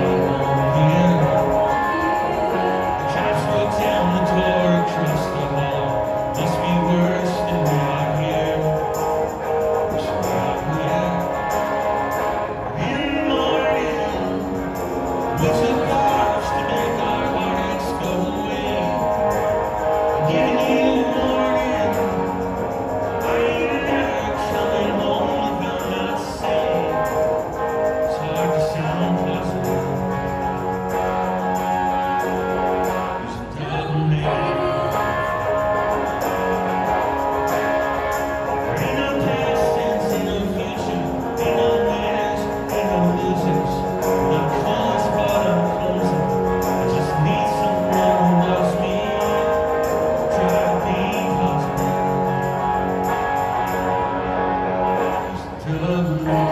Yeah. Love